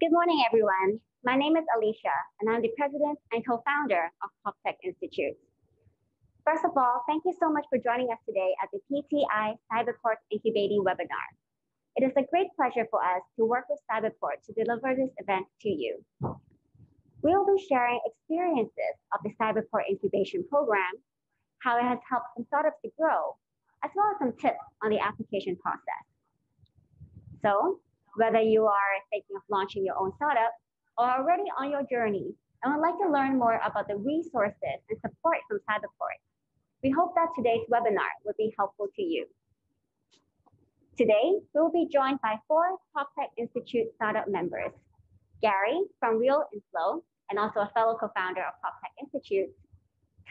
Good morning, everyone. My name is Alicia, and I'm the president and co-founder of PropTech Institute. First of all, thank you so much for joining us today at the PTI Cyberport Incubatee webinar. It is a great pleasure for us to work with Cyberport to deliver this event to you. We will be sharing experiences of the Cyberport Incubation Program, how it has helped some startups to grow, as well as some tips on the application process. So whether you are thinking of launching your own startup or already on your journey and would like to learn more about the resources and support from Cyberport, we hope that today's webinar will be helpful to you. Today, we will be joined by four PropTech Institute startup members, Gary from Real and Inflow, and also a fellow co-founder of PropTech Institute,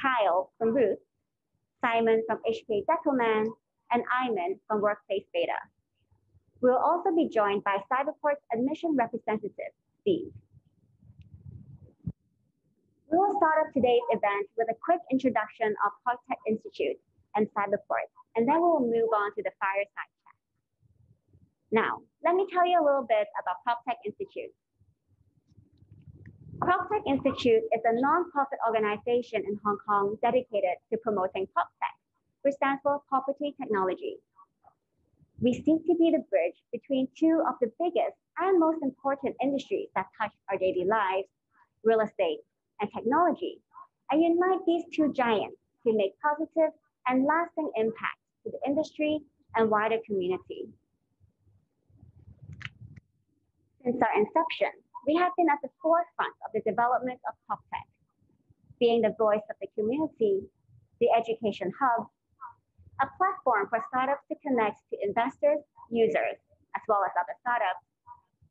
Kyle from Roots, Simon from HK Decoman, and Iman from Workplace Beta. We'll also be joined by Cyberport's admission representative, Steve. We will start off today's event with a quick introduction of PropTech Institute and Cyberport, and then we will move on to the fireside chat. Now, let me tell you a little bit about PropTech Institute. PropTech Institute is a non-profit organization in Hong Kong dedicated to promoting PropTech, which stands for Property Technology. We seek to be the bridge between two of the biggest and most important industries that touch our daily lives, real estate and technology, and unite these two giants to make positive and lasting impact to the industry and wider community. Since our inception, we have been at the forefront of the development of PropTech, being the voice of the community, the education hub, a platform for startups to connect to investors, users, as well as other startups,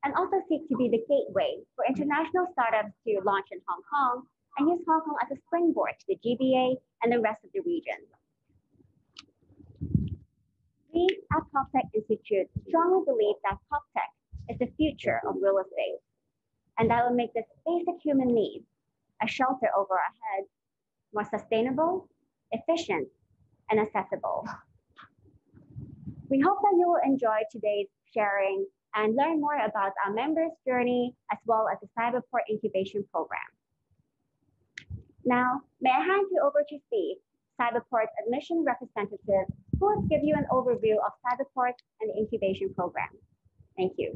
and also seek to be the gateway for international startups to launch in Hong Kong and use Hong Kong as a springboard to the GBA and the rest of the region. We at PropTech Institute strongly believe that PropTech is the future of real estate, and that will make this basic human need, a shelter over our heads, more sustainable, efficient, and accessible. We hope that you will enjoy today's sharing and learn more about our members' journey as well as the Cyberport Incubation Program. Now, may I hand you over to Steve, Cyberport's admission representative, who will give you an overview of Cyberport and the incubation program. Thank you.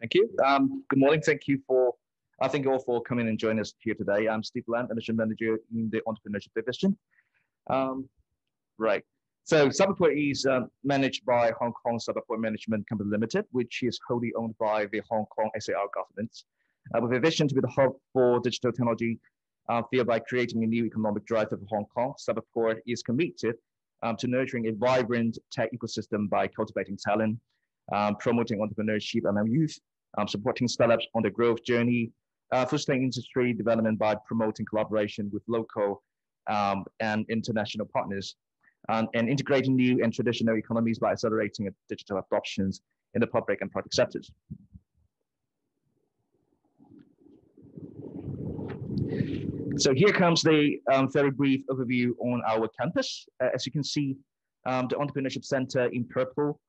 Thank you. Um, good morning. Thank you for I thank you all for coming and joining us here today. I'm Steve Lam, Admission Manager in the Entrepreneurship Division. Um, right. So Cyberport is uh, managed by Hong Kong Cyberport Management Company Limited, which is wholly owned by the Hong Kong SAR government, uh, with a vision to be the hub for digital technology, uh, thereby creating a new economic drive for Hong Kong. Cyberport is committed um, to nurturing a vibrant tech ecosystem by cultivating talent, um, promoting entrepreneurship among youth, um, supporting startups on the growth journey, uh, fostering industry development by promoting collaboration with local um, and international partners, um, and integrating new and traditional economies by accelerating digital adoptions in the public and private sectors. So here comes the um, very brief overview on our campus. Uh, as you can see, um, the Entrepreneurship Center in purple,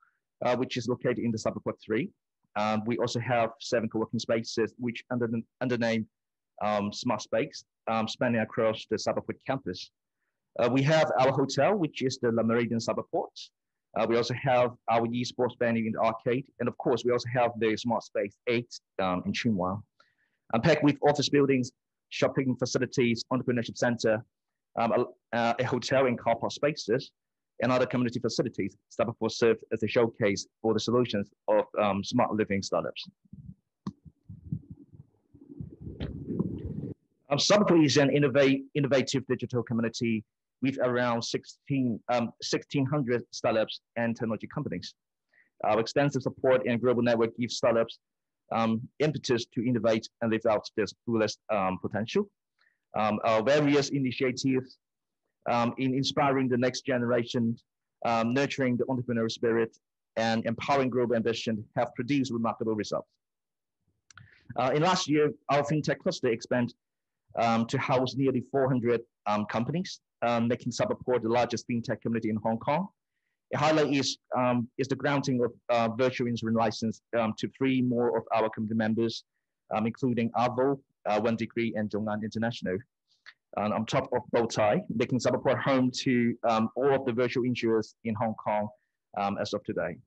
uh, which is located in the Cyberport 3, um, we also have seven co-working spaces, which under the, under name um, Smart Space, um, spanning across the Cyberport campus. Uh, we have our hotel, which is the Le Méridien Cyberport. Uh, we also have our esports venue in the arcade. And of course, we also have the Smart Space 8 um, in. I'm packed with office buildings, shopping facilities, entrepreneurship center, um, a, a, hotel and car park spaces, and other community facilities, Cyberport served as a showcase for the solutions of um, smart living startups. Um, is an innovate, innovative digital community with around 16, um, 1,600 startups and technology companies. Our extensive support and global network gives startups um, impetus to innovate and live out their fullest um, potential. Um, our various initiatives um, in inspiring the next generation, um, nurturing the entrepreneurial spirit, and empowering global ambition have produced remarkable results. Uh, in last year, our fintech cluster expanded um, to house nearly 400 um, companies, um, making Cyberport the largest fintech community in Hong Kong. A highlight is, um, is the granting of uh, virtual insurance license to three more of our community members, including Avo, uh, One Degree, and ZhongAn International. And on top of Bowtie, making Cyberport home to um, all of the virtual insurers in Hong Kong um, as of today.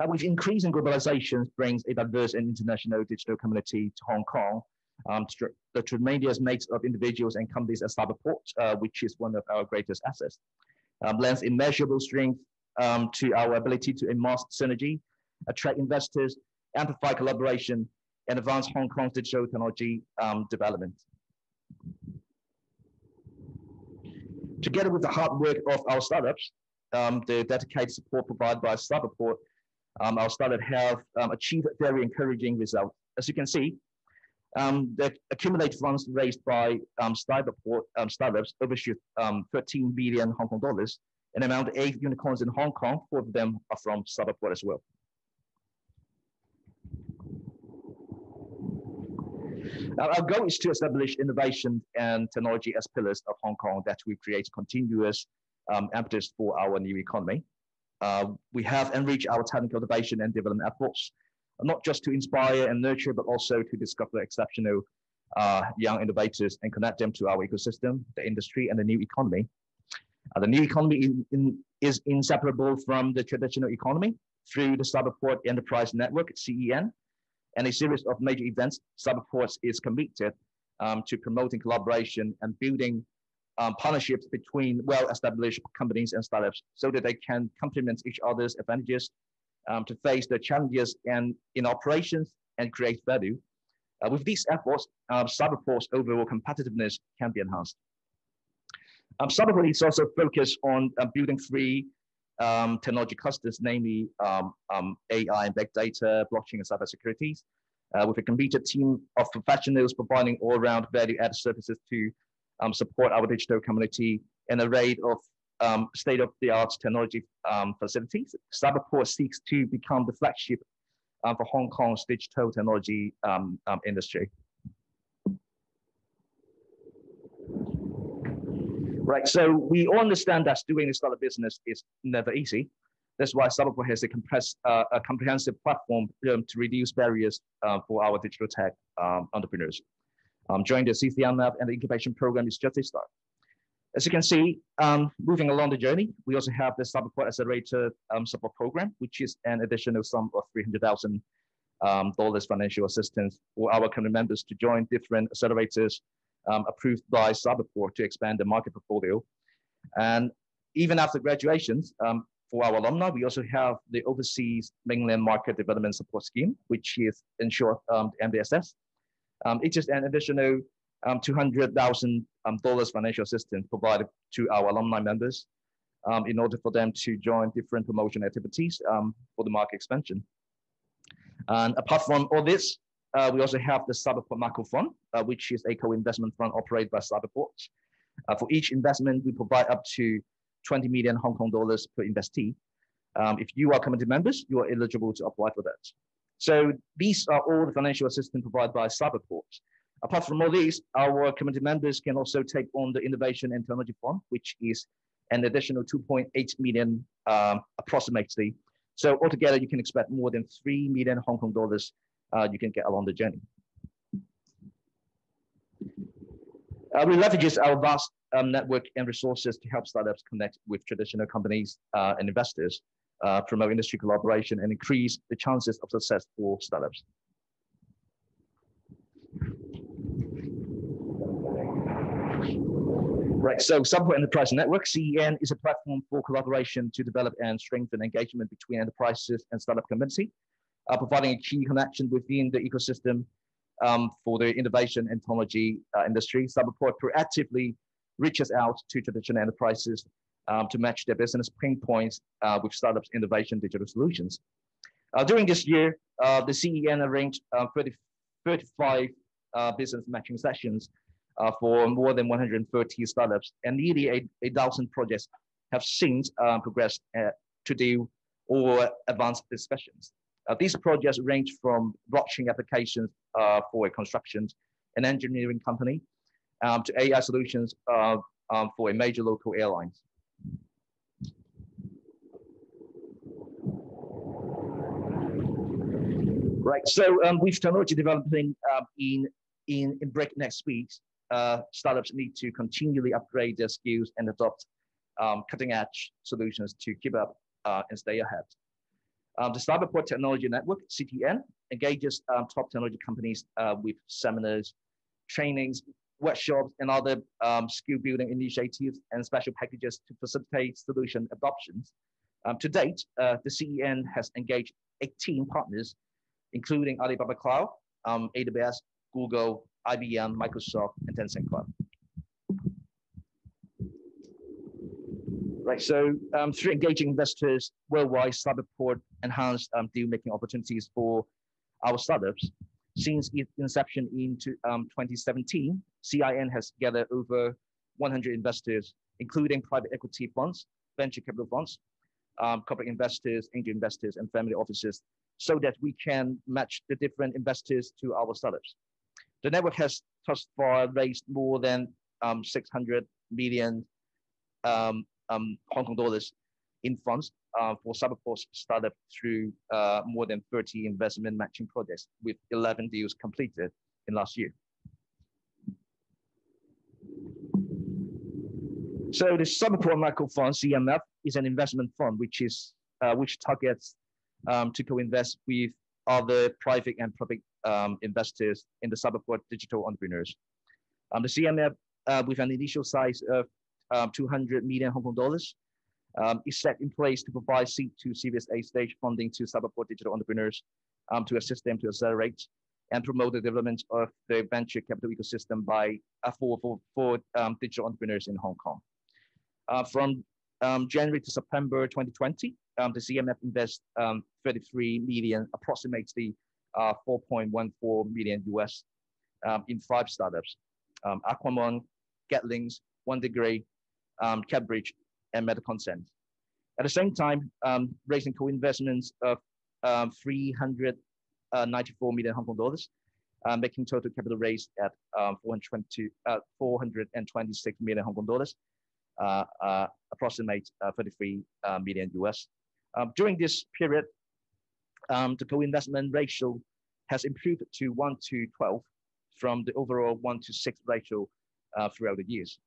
Uh, with increasing globalization brings a diverse and international digital community to Hong Kong. Um, the tremendous mix of individuals and companies at Cyberport, uh, which is one of our greatest assets, um, lends immeasurable strength um, to our ability to amass synergy, attract investors, amplify collaboration, and advance Hong Kong's digital technology um, development. Together with the hard work of our startups, um, the dedicated support provided by Cyberport um, our startup have um, achieved very encouraging results. As you can see, um, the accumulated funds raised by um, Cyberport um, startups overshoot um, 13 billion Hong Kong dollars, and amount eight unicorns in Hong Kong, four of them are from Cyberport as well. Our goal is to establish innovation and technology as pillars of Hong Kong that will create continuous um, impetus for our new economy. Uh, we have enriched our talent cultivation and development efforts, not just to inspire and nurture, but also to discover exceptional uh, young innovators and connect them to our ecosystem, the industry, and the new economy. Uh, the new economy in, in, is inseparable from the traditional economy through the Cyberport Enterprise Network, CEN, and a series of major events. Cyberport is committed um, to promoting collaboration and building um, partnerships between well-established companies and startups so that they can complement each other's advantages um, to face the challenges and in operations and create value. Uh, with these efforts, uh, Cyberport's overall competitiveness can be enhanced. Um, Cyberport is also focused on uh, building free um, technology clusters, namely um, um, AI and big data, blockchain and cybersecurity, uh, with a committed team of professionals providing all-round value-added services to um, support our digital community and a array of um, state-of-the-art technology um, facilities. Cyberport seeks to become the flagship uh, for Hong Kong's digital technology industry. Right, so we all understand that doing this sort of business is never easy. That's why Cyberport has a, uh, a comprehensive platform um, to reduce barriers uh, for our digital tech entrepreneurs. Um, joining the CCMF and the incubation program is just a start. As you can see, um, moving along the journey, we also have the Cyberport Accelerator um, support program, which is an additional sum of $300,000 um, financial assistance for our community members to join different accelerators um, approved by Cyberport to expand the market portfolio. And even after graduations, um, for our alumni, we also have the Overseas Mainland Market Development Support Scheme, which is in short um. Um, it is an additional um, $200,000 um, financial assistance provided to our alumni members um, in order for them to join different promotion activities um, for the market expansion. And apart from all this, uh, we also have the Cyberport Macro Fund, uh, which is a co-investment fund operated by Cyberport. Uh, for each investment, we provide up to 20 million Hong Kong dollars per investee. Um, if you are community members, you are eligible to apply for that. So these are all the financial assistance provided by Cyberport. Apart from all these, our community members can also take on the Innovation and Technology Fund, which is an additional 2.8 million um, approximately. So altogether, you can expect more than 3 million Hong Kong dollars uh, you can get along the journey. Uh, we leverage our vast um, network and resources to help startups connect with traditional companies uh, and investors uh, promote industry collaboration and increase the chances of success for startups. Right, so Cyberport Enterprise Network, CEN, is a platform for collaboration to develop and strengthen engagement between enterprises and startup community, uh, providing a key connection within the ecosystem um, for the innovation and technology uh, industry. Cyberport proactively reaches out to traditional enterprises um, to match their business pain points uh, with startups innovation digital solutions. Uh, during this year, uh, the CEN arranged uh, 30, 35 uh, business matching sessions for more than 130 startups, and nearly a, a thousand projects have since progressed to do or advanced discussions. These projects range from blockchain applications for a construction and engineering company um, to AI solutions um, for a major local airlines. Right, so um, with technology developing uh, in, in, in breakneck speeds, uh, startups need to continually upgrade their skills and adopt um, cutting edge solutions to keep up uh, and stay ahead. Um, the Cyberport Technology Network, CTN, engages um, top technology companies uh, with seminars, trainings, workshops, and other um, skill building initiatives and special packages to facilitate solution adoptions. Um, to date, uh, the CEN has engaged 18 partners, including Alibaba Cloud, um, AWS, Google, IBM, Microsoft, and Tencent Cloud. Right, so um, through engaging investors worldwide, Cyberport enhanced um, deal-making opportunities for our startups. Since its inception in um, 2017, CIN has gathered over 100 investors, including private equity funds, venture capital funds, um, corporate investors, angel investors, and family offices, so that we can match the different investors to our startups. The network has thus far raised more than um, 600 million um, um, Hong Kong dollars in funds uh, for Cyberport's startup through uh, more than 30 investment matching projects with 11 deals completed in last year. So the Cyberport Macro Fund, CMF, is an investment fund which is uh, which targets um, to co-invest with other private and public um, investors in the Cyberport digital entrepreneurs. Um, the CMF, uh, with an initial size of um, 200 million Hong Kong dollars, um, is set in place to provide seed to Series A stage funding to Cyberport digital entrepreneurs um, to assist them to accelerate and promote the development of the venture capital ecosystem by uh, for, for, for um, digital entrepreneurs in Hong Kong. Uh, from um, January to September 2020, um, the CMF invests um, 33 million, approximately uh, 4.14 million US in five startups, Aquamon, Getlings, One Degree, um, Cadbridge, and MetaConsent. At the same time, um, raising co-investments of um, 394 million Hong Kong dollars, uh, making total capital raised at um, 420, uh, 426 million Hong Kong dollars, uh, uh, approximate uh, 33 uh, million US. Um, during this period, um, the co-investment ratio has improved to 1 to 12 from the overall 1 to 6 ratio uh, throughout the years.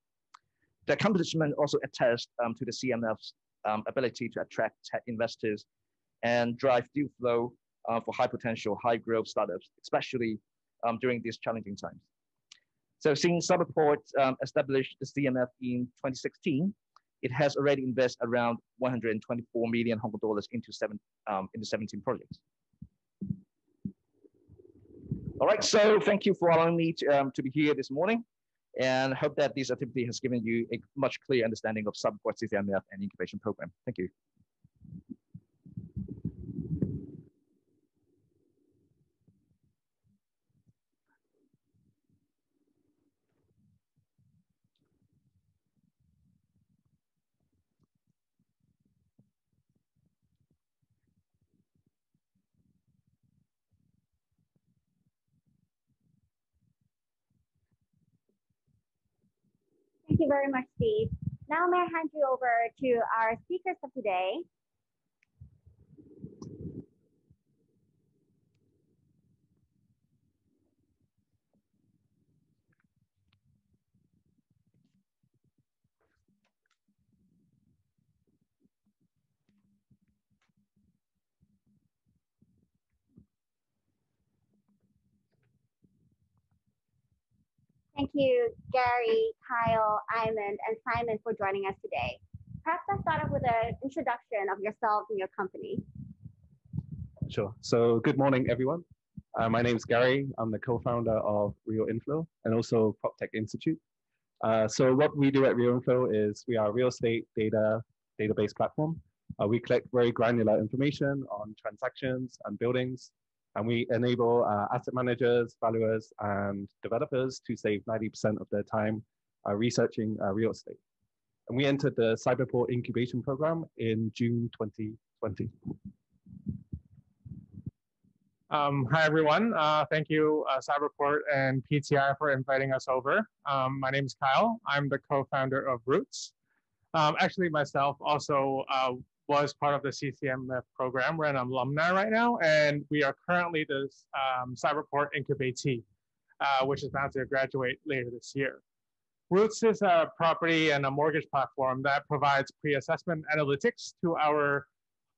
The accomplishment also attests um, to the CMF's um, ability to attract tech investors and drive deal flow uh, for high potential, high growth startups, especially um, during these challenging times. So since Cyberport um, established the CMF in 2016, it has already invested around 124 million Hong Kong dollars into seven um, into 17 projects. All right, so thank you for allowing me to, um, to be here this morning and hope that this activity has given you a much clearer understanding of Cyberport CCMF and incubation program. Thank you. You very much, Steve. Now may I hand you over to our speakers of today. Thank you, Gary, Kyle, Iman, and Simon for joining us today. Perhaps I'll start off with an introduction of yourself and your company. Sure. So good morning, everyone. Uh, my name is Gary. I'm the co-founder of Real Inflow and also PropTech Institute. Uh, so what we do at Real Inflow is we are a real estate data database platform. Uh, we collect very granular information on transactions and buildings and we enable uh, asset managers, valuers, and developers to save 90% of their time uh, researching uh, real estate. And we entered the Cyberport incubation program in June 2020. Um, hi, everyone. Uh, thank you, uh, Cyberport and PTI for inviting us over. Um, my name is Kyle. I'm the co-founder of Roots. Um, actually, myself also uh, was part of the CCMF program. We're an alumni right now, and we are currently the um, Cyberport Incubatee, uh, which is bound to graduate later this year. Roots is a property and a mortgage platform that provides pre-assessment analytics to our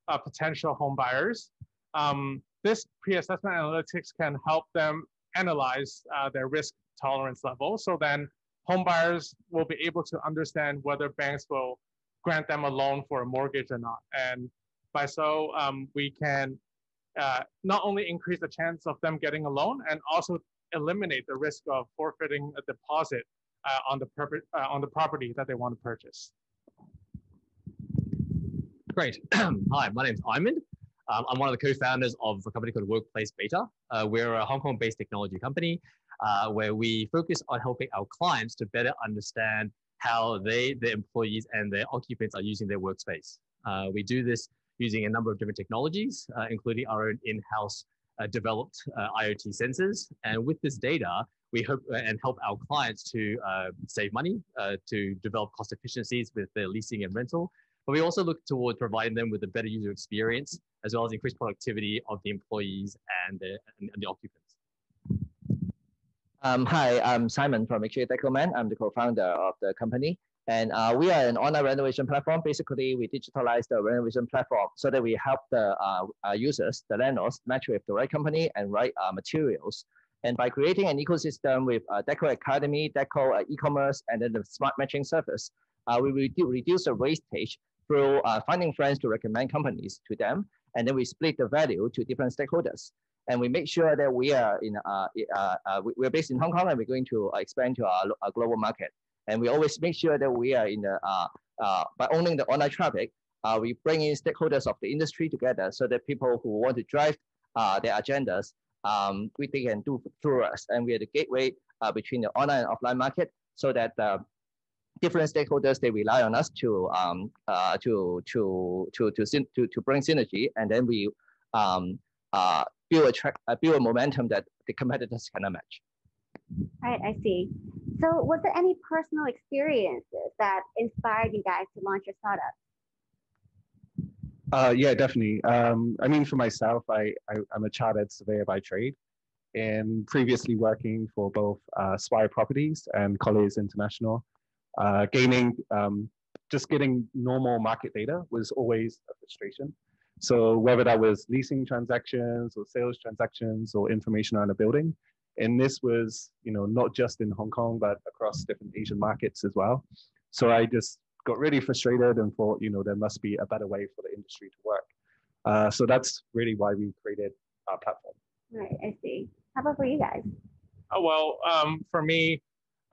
uh, potential home buyers. Um, this pre-assessment analytics can help them analyze uh, their risk tolerance level. So then home buyers will be able to understand whether banks will grant them a loan for a mortgage or not. And by so, um, we can uh, not only increase the chance of them getting a loan and also eliminate the risk of forfeiting a deposit uh, on, the uh, on the property that they want to purchase. Great. Hi, my name is. Um, I'm one of the co-founders of a company called Workplace Beta. Uh, we're a Hong Kong-based technology company uh, where we focus on helping our clients to better understand how they, the employees, and their occupants are using their workspace. Uh, we do this using a number of different technologies, uh, including our own in-house uh, developed uh, IoT sensors. And with this data, we hope and help our clients to save money, to develop cost efficiencies with their leasing and rental, but we also look toward providing them with a better user experience, as well as increased productivity of the employees and the, and the occupants. Um, hi, I'm Simon from HK Decoman. I'm the co-founder of the company. And uh, we are an online renovation platform. Basically, we digitalize the renovation platform so that we help the uh, uh, users, the landlords, match with the right company and right uh, materials. And by creating an ecosystem with uh, Deco Academy, Deco uh, e-commerce, and then the smart matching service, uh, we redu reduce the wastage through uh, finding friends to recommend companies to them. And then we split the value to different stakeholders. And we make sure that we are in, uh, uh, uh, we're based in Hong Kong and we're going to expand to our, our, global market. And we always make sure that we are in the, uh, uh, by owning the online traffic, uh, we bring in stakeholders of the industry together so that people who want to drive their agendas, um, we, they can do through us. And we are the gateway between the online and offline market so that different stakeholders they rely on us to um, uh, to to to to to to bring synergy, and then we um, uh, build a track, uh, build a momentum that the competitors cannot match. Right, I see. So, was there any personal experiences that inspired you guys to launch your startup? Uh, yeah, definitely. Um, I mean, for myself, I, I am a chartered surveyor by trade, and previously working for both uh, Swire Properties and Colliers International uh, gaining, um, just getting normal market data was always a frustration. So whether that was leasing transactions or sales transactions or information on a building, and this was, you know, not just in Hong Kong, but across different Asian markets as well. So I just got really frustrated and thought, you know, there must be a better way for the industry to work. Uh, so that's really why we created our platform. Right, I see. How about for you guys? Oh, well, um, for me,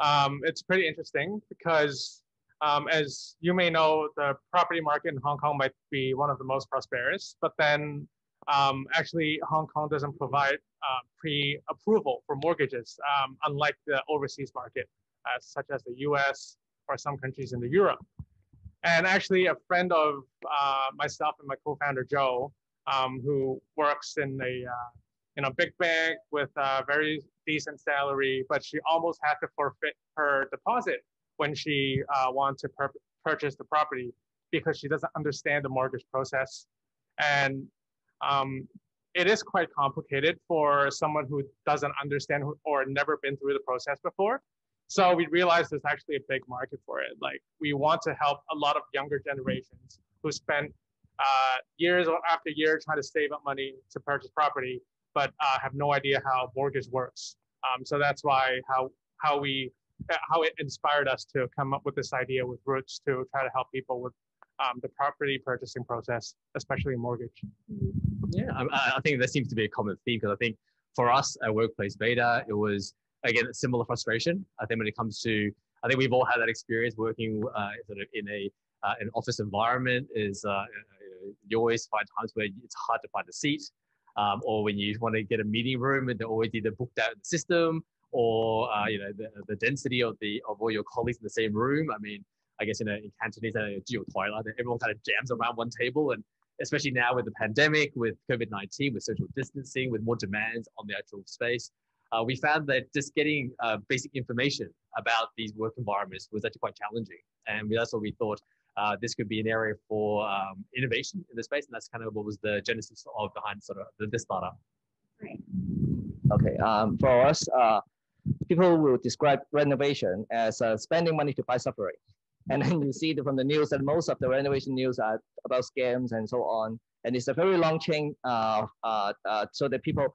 um, it's pretty interesting because, um, as you may know, the property market in Hong Kong might be one of the most prosperous, but then um, actually Hong Kong doesn't provide uh, pre-approval for mortgages, um, unlike the overseas market, uh, such as the U.S. or some countries in the Europe. And actually, a friend of uh, myself and my co-founder Joe, um, who works in a uh, in a big bank with a very decent salary, but she almost had to forfeit her deposit when she uh, wanted to purchase the property because she doesn't understand the mortgage process. And um, it is quite complicated for someone who doesn't understand or never been through the process before. So we realized there's actually a big market for it. Like we want to help a lot of younger generations who spend uh, years after year trying to save up money to purchase property but uh, have no idea how mortgage works. Um, so that's why how how we how it inspired us to come up with this idea with Roots to try to help people with um, the property purchasing process, especially mortgage. Yeah, I, I, think that seems to be a common theme because I think for us at Workplace Beta, it was again a similar frustration. I think when it comes to, I think we've all had that experience working uh, sort of in a uh, an office environment. Is uh, you always find times where it's hard to find a seat um, or when you want to get a meeting room and they're always either booked out in the system or uh, you know the, the density of the of all your colleagues in the same room. I mean, I guess in, a, in Cantonese, a geo toilet, everyone kind of jams around one table and especially now with the pandemic, with COVID-19, with social distancing, with more demands on the actual space, uh, we found that just getting uh, basic information about these work environments was actually quite challenging. And that's what we thought uh, this could be an area for um, innovation in the space. And that's kind of what was the genesis of behind sort of this startup. Right. Okay, um, for us, uh, people will describe renovation as uh, spending money to buy suffering. And then you see from the news that most of the renovation news are about scams and so on. And it's a very long chain uh, uh, uh, so that people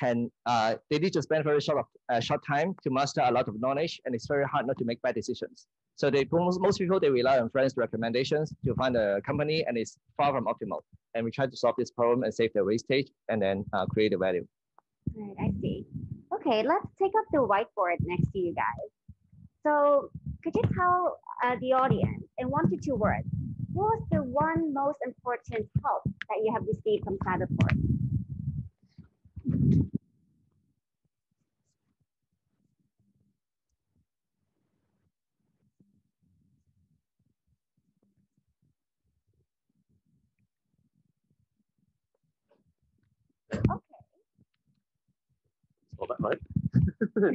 can, uh, they need to spend very short, of, uh, short time to master a lot of knowledge and it's very hard not to make bad decisions. So they, most, most people, they rely on friends' recommendations to find a company and it's far from optimal. And we try to solve this problem and save the wastage and then create the value. Right, I see. Okay, let's take up the whiteboard next to you guys. So could you tell uh, the audience in one to two words, what was the one most important help that you have received from? Okay. All.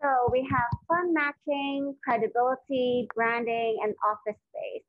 So we have fund matching, credibility, branding, and office space.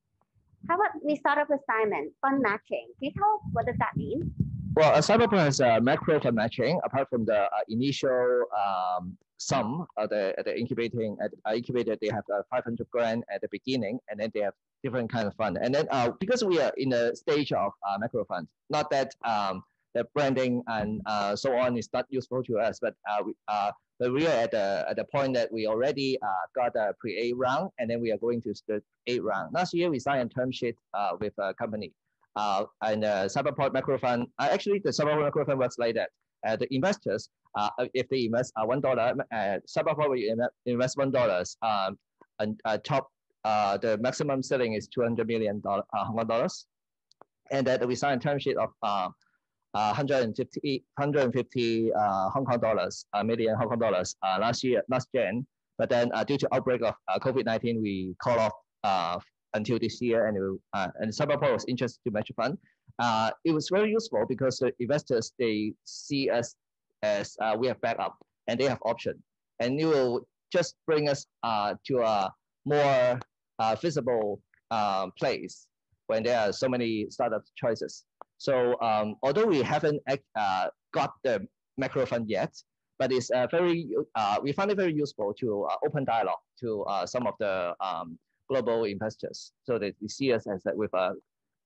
How about we start off with Simon, fund matching. Can you tell us what does that mean? Well, uh, Cyberport is a macro fund matching. Apart from the uh, initial um, sum, uh, the the incubating at uh, incubator, they have uh, 500 grand at the beginning, and then they have different kind of fund. And then uh, because we are in the stage of uh, macro fund, not that um, the branding and uh, so on is not useful to us, but uh, we, uh, but we are at the at the point that we already uh, got a pre-A round, and then we are going to the A round. Last year, we signed a term sheet uh, with a company, uh, and uh, Cyberport Macro Fund. Uh, actually, the Cyberport Macro Fund works like that. Uh, the investors, uh, if they invest uh, one dollar, uh, Cyberport will invest one dollars. Um, and uh, top, uh, the maximum ceiling is two hundred million dollar, uh, Hong Kong dollars, and that we signed a term sheet of. Uh, uh, 150, 150 uh, Hong Kong dollars, uh, million Hong Kong dollars last year, last Jan. But then due to outbreak of uh, COVID-19, we call off until this year and, it, uh, and Cyberport was interested to match fund. It was very useful because the investors, they see us as we have backup and they have option. And it will just bring us to a more uh, visible uh, place when there are so many startup choices. So um, although we haven't uh, got the macro fund yet, but it's uh, very, uh, we find it very useful to uh, open dialogue to uh, some of the um, global investors so that they see us as that with uh,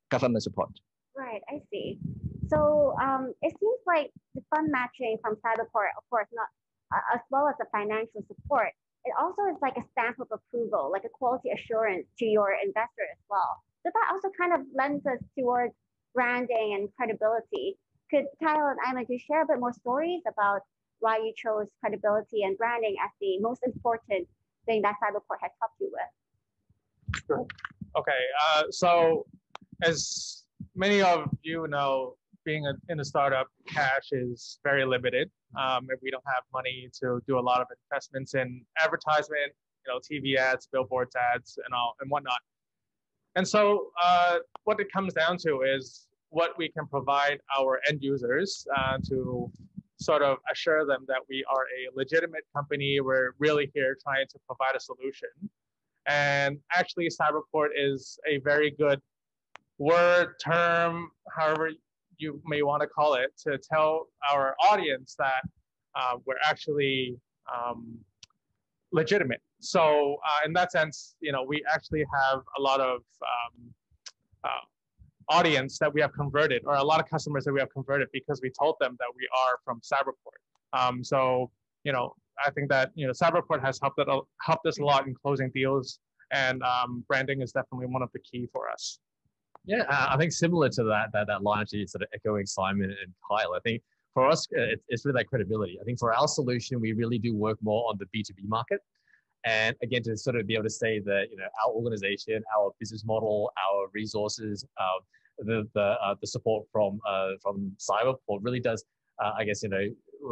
government support. Right, I see. So um, it seems like the fund matching from Cyberport, of course, not as well as the financial support. It also is like a stamp of approval, like a quality assurance to your investor as well. So that also kind of lends us towards branding and credibility. Could Kyle and Ima just share a bit more stories about why you chose credibility and branding as the most important thing that Cyberport has helped you with? Okay, uh, so as many of you know, being a, in a startup, cash is very limited. Um, if we don't have money to do a lot of investments in advertisement, you know, TV ads, billboards ads, and all and whatnot. And so, uh, what it comes down to is what we can provide our end users uh, to sort of assure them that we are a legitimate company. We're really here trying to provide a solution. And actually, Cyberport is a very good word, term, however you may want to call it, to tell our audience that uh, we're actually um, legitimate. So uh, in that sense, you know, we actually have a lot of um, uh, audience that we have converted, or a lot of customers that we have converted because we told them that we are from Cyberport. Um, so you know, I think that you know, Cyberport has helped helped us a lot in closing deals, and um, branding is definitely one of the key for us. Yeah, uh, I think similar to that, that that line actually sort of echoing Simon and Kyle. I think for us, uh, it, it's really that credibility. I think for our solution, we really do work more on the B2B market. And again, to sort of be able to say that, you know, our organization, our business model, our resources, uh, the the, uh, the support from uh, from Cyberport really does, uh, I guess, you know,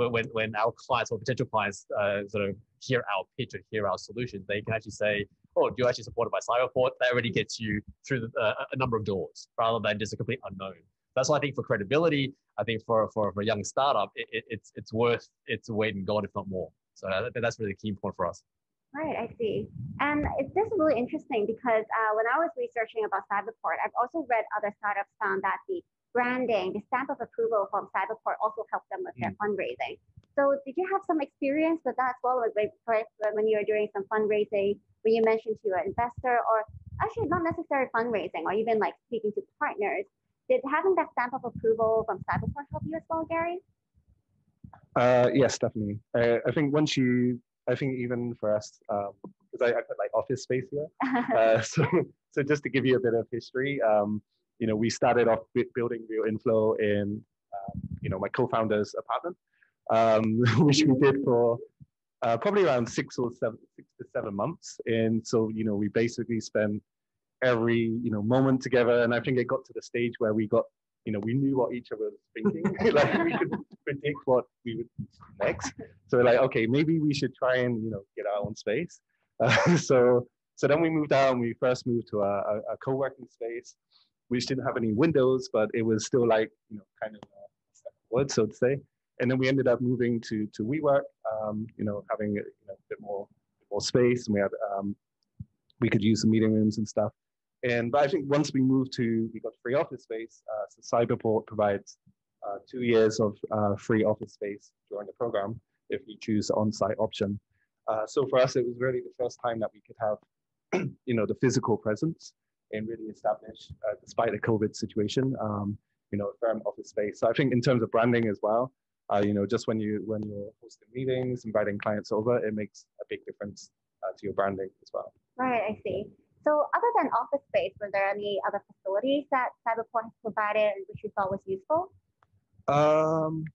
when when our clients or potential clients sort of hear our pitch or hear our solution, they can actually say, oh, do you actually supported by Cyberport? That already gets you through the, uh, a number of doors rather than just a complete unknown. That's why I think for credibility, I think for for, for a young startup, it, it, it's it's worth its weight in gold, if not more. So that's really a key point for us. Right, I see. And it's this is really interesting because uh, when I was researching about Cyberport, I've also read other startups found that the branding, the stamp of approval from Cyberport also helped them with their fundraising. So did you have some experience with that as well, when you were doing some fundraising, when you mentioned to an investor, or actually not necessarily fundraising, or even like speaking to partners? Did having that stamp of approval from Cyberport help you as well, Gary? Uh, yes, definitely. Uh, I think once you, I think even for us, because um, I, I, put like office space here. uh, so, so just to give you a bit of history, um, you know, we started off building Real Inflow in, um, you know, my co-founder's apartment, um, which we did for uh, probably around six or seven, six to seven months. And so, you know, we basically spent every, you know, moment together. And I think it got to the stage where we got you know, we knew what each other was thinking. like we could predict what we would do next. So like, okay, maybe we should try and you know get our own space. Uh, so so then we moved out and we first moved to a, a, a, co-working space, which didn't have any windows, but it was still like you know kind of wood, so to say. And then we ended up moving to to WeWork, um, you know, having you know, a bit more more space, and we had um, we could use the meeting rooms and stuff. And but I think once we moved to, we got free office space. Uh, so Cyberport provides uh, two years of uh, free office space during the program if you choose the on-site option. Uh, so for us, it was really the first time that we could have, you know, the physical presence and really establish, uh, despite the COVID situation, um, you know, firm office space. So I think in terms of branding as well, uh, you know, just when you when you're hosting meetings, inviting clients over, it makes a big difference to your branding as well. Right, I see. So other than office space, were there any other facilities that Cyberport has provided which you thought was useful? Um,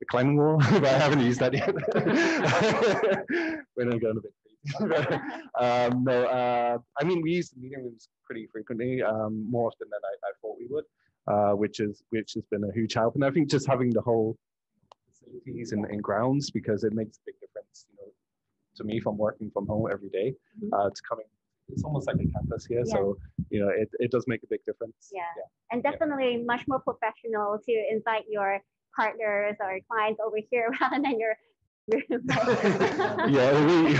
the climbing wall, but I haven't used that yet. We're not going a bit crazy. um, no, uh, I mean, we use the meeting rooms pretty frequently, um, more often than I, I thought we would, uh, which is which has been a huge help. And I think just having the whole and, and grounds because it makes a big difference. You know, to me, from working from home every day, mm-hmm. uh, to coming it's almost like a campus here. Yeah. So, you know, it, it does make a big difference. Yeah. yeah. And definitely yeah. much more professional to invite your partners or clients over here rather than your yeah, we,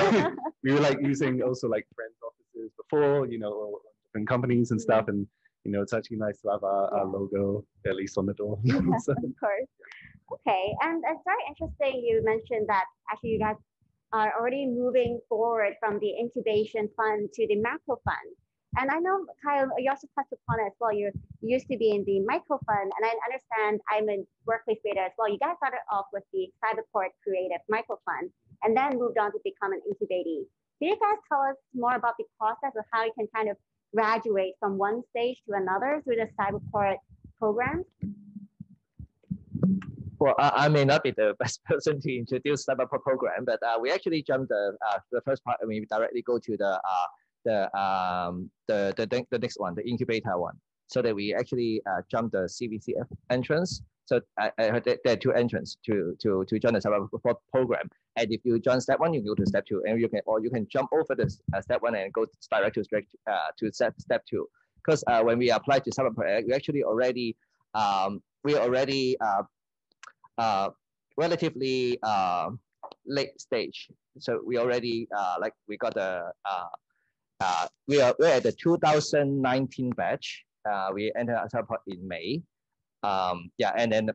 we were like using also like friends' offices before, you know, different companies and stuff. And, you know, it's actually nice to have our, our logo at least on the door. so. Of course. Okay. And it's very interesting you mentioned that actually you guys are already moving forward from the incubation fund to the macro fund. And I know, Kyle, you also touched upon it as well. You used to be in the micro fund, and I understand I'm in workplace beta as well. You guys started off with the Cyberport Creative Micro Fund and then moved on to become an incubatee. Can you guys tell us more about the process of how you can kind of graduate from one stage to another through the Cyberport program? Well, I, I, may not be the best person to introduce Cyberport program, but uh, we actually jump the uh, the first part. Mean, we directly go to the uh, the um the, the the next one, the incubator one, so that we actually uh, jump the CCMF entrance. So I heard there are two entrances to to to join the Cyberport program. And if you join step one, you go to step two, and you can or you can jump over uh, step one and go direct to uh, to step step two. Because uh, when we apply to Cyberport, we actually already um, we already uh, uh, relatively uh, late stage. So we already uh, like we got a uh, uh, we are we're at the 2019 batch. Uh, we entered our support in May. Um, yeah, and then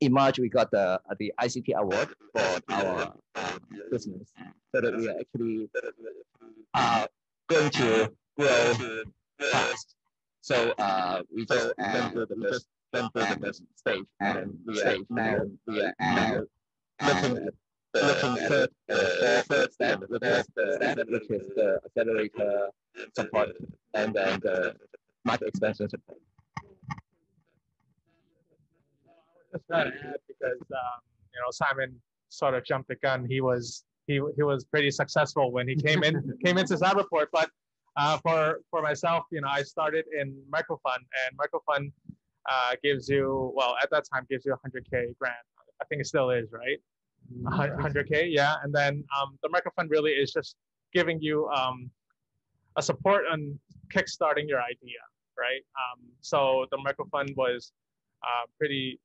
in March we got the the ICT award for our business, so that we are actually uh, going to grow fast. So we just went through the first then further this stage and stage now we looking looking the third step, the first step, which is the accelerator support and then the market expansion support. Just to add because um, you know Simon sort of jumped the gun. He was he he was pretty successful when he came in came into Cyberport, but uh, for for myself, you know, I started in Microfund, and Microfund uh, gives you, well, at that time gives you 100K grant. I think it still is, right? 100K, yeah. And then um, the microfund really is just giving you um, a support on kickstarting your idea, right? Um, so the microfund was uh, pretty,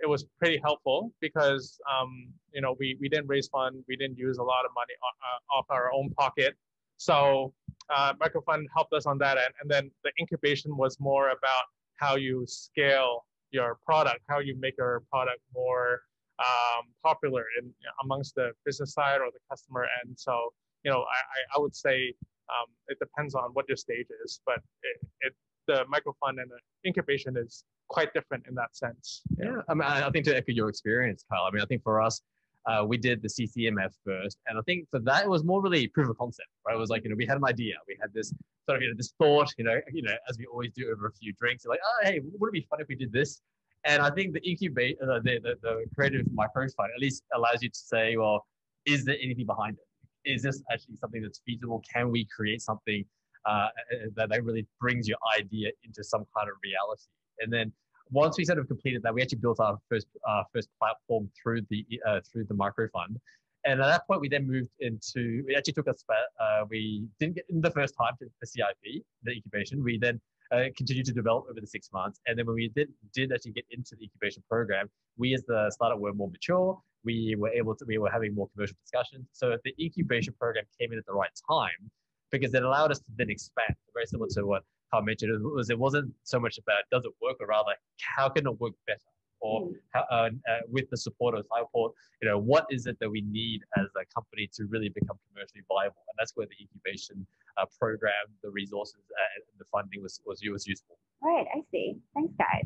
it was pretty helpful because um, you know we we didn't raise fund, we didn't use a lot of money uh, off our own pocket, so uh, microfund helped us on that end, and then the incubation was more about how you scale your product, how you make your product more um, popular in amongst the business side or the customer end. So you know, I, I would say um, it depends on what your stage is, but it, it the microfund and the incubation is quite different in that sense. Yeah, I mean, I think to echo your experience, Kyle. I mean, I think for us, uh, we did the CCMF first, and I think for that it was more really proof of concept, right? It was like you know we had an idea, we had this sort of you know this thought, you know, you know as we always do over a few drinks, like oh hey, wouldn't it be fun if we did this? And I think the incubate, uh, the, the the creative microfund at least allows you to say, well, is there anything behind it? is this actually something that's feasible? Can we create something uh, that, that really brings your idea into some kind of reality? And then once we sort of completed that, we actually built our first uh, first platform through the uh, through the micro fund. And at that point, we then moved into. It actually took us. Uh, we didn't get in the first time to the CIP, the incubation. We then uh, continued to develop over the six months. And then when we did did actually get into the incubation program, we as the startup were more mature. We were able to we were having more commercial discussions. So the incubation program came in at the right time because it allowed us to then expand. Very similar to what mentioned, it was it wasn't so much about does it work, or rather how can it work better or mm. how, uh, uh, with the support of Cyberport, you know, what is it that we need as a company to really become commercially viable? And that's where the incubation uh, program, the resources, uh, and the funding was, was, was useful. Right, I see. Thanks, guys.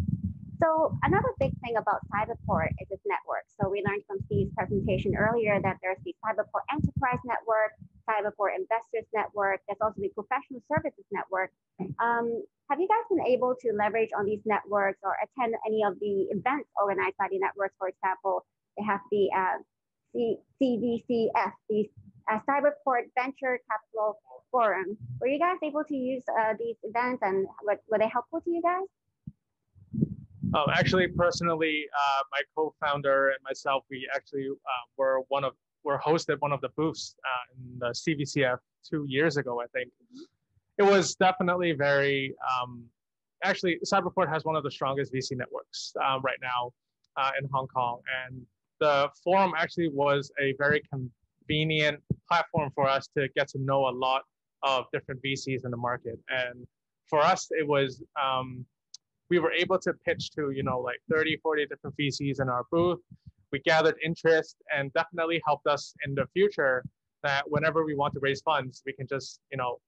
So another big thing about Cyberport is its network. So we learned from Steve's presentation earlier that there's the Cyberport Enterprise Network, Cyberport Investors Network. There's also the Professional Services Network. Um, have you guys been able to leverage on these networks or attend any of the events organized by the networks? For example, they have the uh, C- CVCF, the uh, Cyberport Venture Capital Forum. Were you guys able to use uh, these events and were, were they helpful to you guys? Um, actually, personally, uh, my co-founder and myself, we actually uh, were one of were hosted one of the booths uh, in the CVCF two years ago, I think. It was definitely very. Um, actually, Cyberport has one of the strongest VC networks uh, right now uh, in Hong Kong, and the forum actually was a very convenient platform for us to get to know a lot of different VCs in the market. And for us, it was um, we were able to pitch to you know like 30 40 different vcs in our booth we gathered interest and definitely helped us in the future that whenever we want to raise funds we can just you know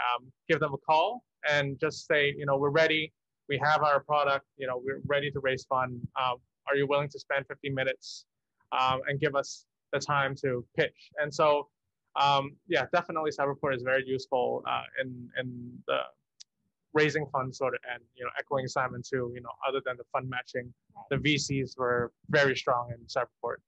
um, give them a call and just say you know we're ready. We have our product you know we're ready to raise fund. Um, are you willing to spend 15 minutes um, and give us the time to pitch? And so um, yeah definitely cyberport is very useful uh, in in the raising funds sort of and you know echoing Simon too you know other than the fund matching the VCs were very strong in Cyberport.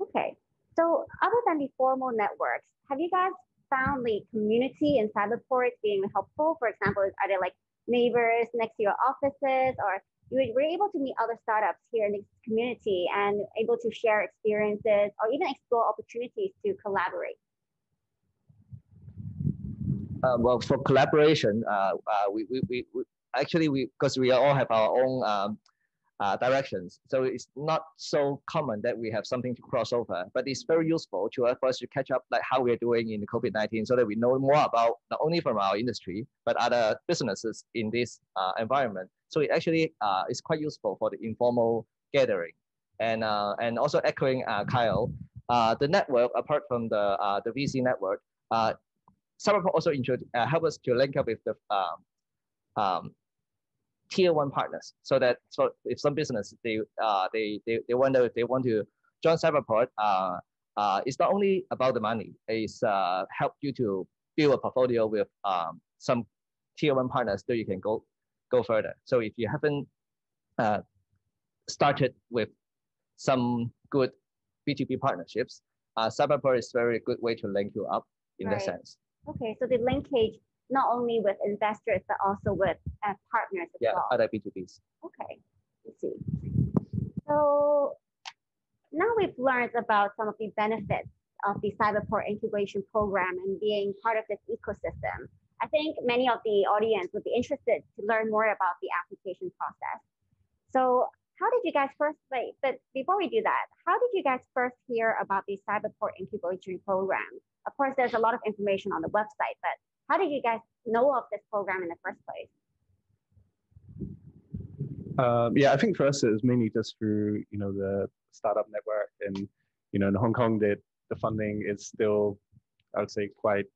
Okay, so other than the formal networks, have you guys found the community in Cyberport being helpful? For example, are there like neighbors next to your offices or you were able to meet other startups here in the community and able to share experiences or even explore opportunities to collaborate? Uh, well, for collaboration, uh, uh, we, we, we, we, actually we because we all have our own um, uh, directions, so it's not so common that we have something to cross over. But it's very useful to us to catch up like how we're doing in the COVID nineteen, so that we know more about not only from our industry but other businesses in this uh, environment. So it actually uh, is quite useful for the informal gathering, and and also echoing Kyle, the network apart from the the VC network. Cyberport also uh, help us to link up with the um, um, tier one partners so that so if some business they uh, they, they they wonder if they want to join Cyberport, uh, uh, it's not only about the money. It's uh, help you to build a portfolio with um, some tier one partners so you can go go further. So if you haven't uh, started with some good B2B partnerships, uh, Cyberport is very good way to link you up in right. that sense. Okay, so the linkage not only with investors but also with uh, partners as yeah, well. other B2Bs. Okay, let's see. So now we've learned about some of the benefits of the Cyberport incubation program and being part of this ecosystem. I think many of the audience would be interested to learn more about the application process. So how did you guys first, wait, but before we do that, how did you guys first hear about the Cyberport incubation program? Of course, there's a lot of information on the website, but how did you guys know of this program in the first place? Um, yeah, I think for us it was mainly just through you know the startup network, and you know in Hong Kong the the funding is still I would say quite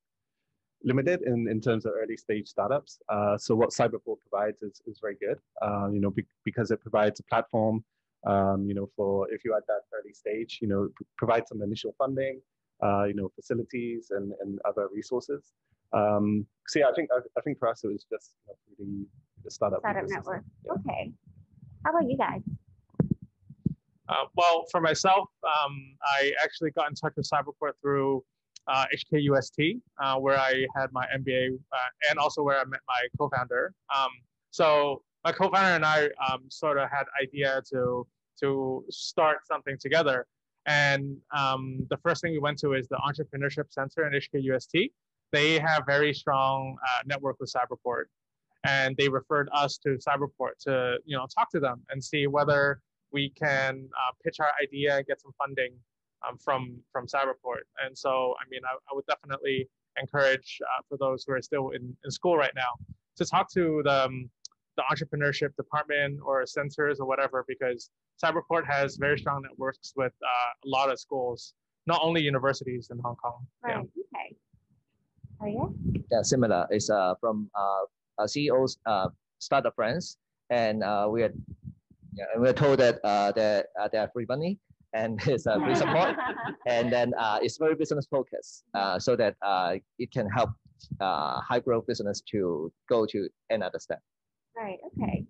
limited in, in terms of early stage startups. Uh, so what Cyberport provides is, is very good, uh, you know, be, because it provides a platform, um, you know, for if you're at that early stage, you know, provide some initial funding, uh, you know, facilities and, and other resources. Um, so yeah, I think I, I think for us it was just you know, really the startup. Startup network. Yeah. Okay. How about you guys? Uh, well, for myself, um, I actually got in touch with Cyberport through uh, HKUST, uh, where I had my MBA uh, and also where I met my co-founder. Um, so my co-founder and I um, sort of had idea to to start something together. And um, the first thing we went to is the Entrepreneurship Center in HKUST. They have very strong uh, network with Cyberport, and they referred us to Cyberport to you know talk to them and see whether we can uh, pitch our idea and get some funding um, from from Cyberport. And so, I mean, I, I would definitely encourage uh, for those who are still in, in school right now to talk to the um, the entrepreneurship department or centers or whatever, because Cyberport has very strong networks with uh, a lot of schools, not only universities in Hong Kong. Right. Yeah. Okay. Oh yeah. Yeah, similar. It's uh, from uh, CEOs, uh, startup friends, and uh, we are yeah, and we're told that uh, that uh, they are free money and it's a free support, and then uh, it's very business focused, uh, so that uh, it can help uh, high growth business to go to another step. Right. Okay.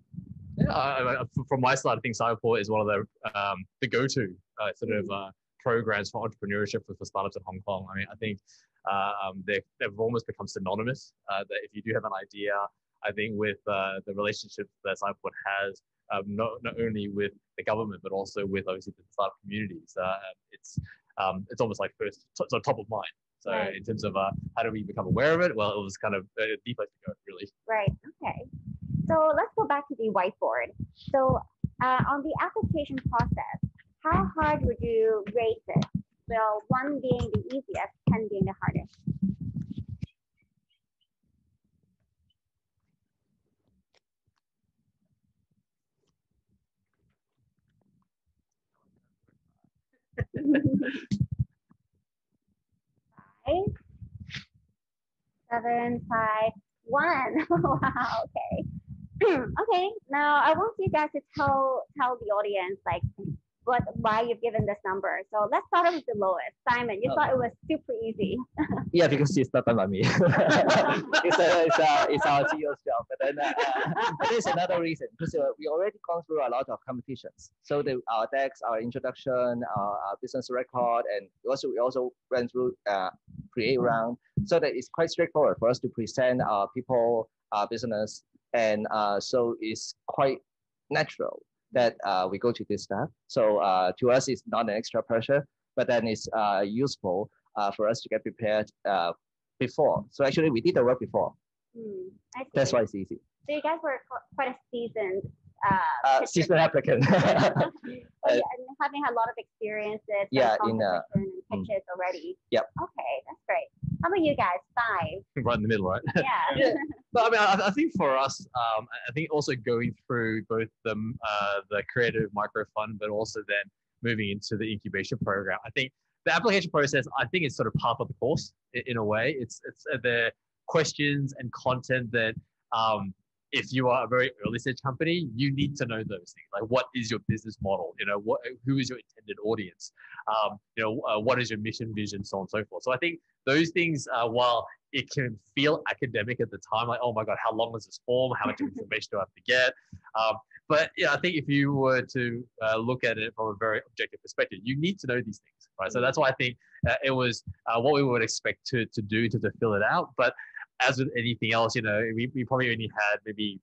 Yeah, from my side, I think Cyberport is one of the um, the go-to uh, sort of uh, programs for entrepreneurship for, for startups in Hong Kong. I mean, I think um, they've, they've almost become synonymous. that if you do have an idea, I think with the relationship that Cyberport has um, not, not only with the government, but also with obviously the startup communities. Uh, it's, um, it's almost like first, so top of mind. So right. in terms of uh, how do we become aware of it? Well, it was kind of a deep place to go, really. Right. Okay. So let's go back to the whiteboard. So uh, on the application process, how hard would you rate it? Well, one being the easiest, 10 being the hardest. Five, seven, five, one. wow, okay. okay, now I want you guys to tell tell the audience like what why you've given this number. So let's start with the lowest. Simon, you thought it was super easy. yeah, because it's not about me. it's, a, it's, a, it's our CEO's job. But then uh, there's another reason because uh, we already gone through a lot of competitions. So the our decks, our introduction, our, our business record, and also we also went through uh, create round. So that it's quite straightforward for us to present our people, our business, and uh, so it's quite natural that uh, we go to this step. So uh, to us, it's not an extra pressure, but then it's uh, useful uh, for us to get prepared uh, before. So actually, we did the work before. Mm, That's why it's easy. So you guys were quite a seasoned uh, uh seasoned applicant. and having had a lot of experiences. Yeah, in uh, and pitches mm. already. Yep. Okay, that's great. How about you guys? Five. Right in the middle, right? Yeah. But I mean, I, I, think for us, um, I think also going through both the uh, the creative micro fund, but also then moving into the incubation program. I think the application process, I think, is sort of part of the course in, in a way. It's it's uh, the questions and content that um, if you are a very early stage company, you need to know those things. Like, what is your business model? You know, what who is your intended audience? Um, you know, uh, what is your mission, vision, so on and so forth. So I think those things, uh, while it can feel academic at the time, like, oh my god, how long is this form? How much information do I have to get? Um, but yeah, I think if you were to uh, look at it from a very objective perspective, you need to know these things, right? So that's why I think uh, it was uh, what we would expect to to do to, to fill it out, but as with anything else, you know, we, we probably only had maybe